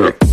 look.